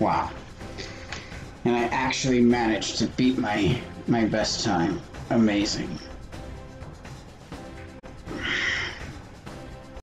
Wow. And I actually managed to beat my my best time. Amazing.